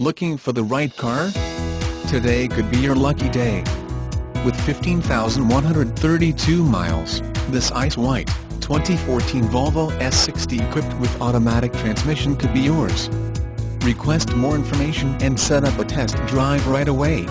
Looking for the right car? Today could be your lucky day. With 15,132 miles, this ice white, 2014 Volvo S60 equipped with automatic transmission could be yours. Request more information and set up a test drive right away.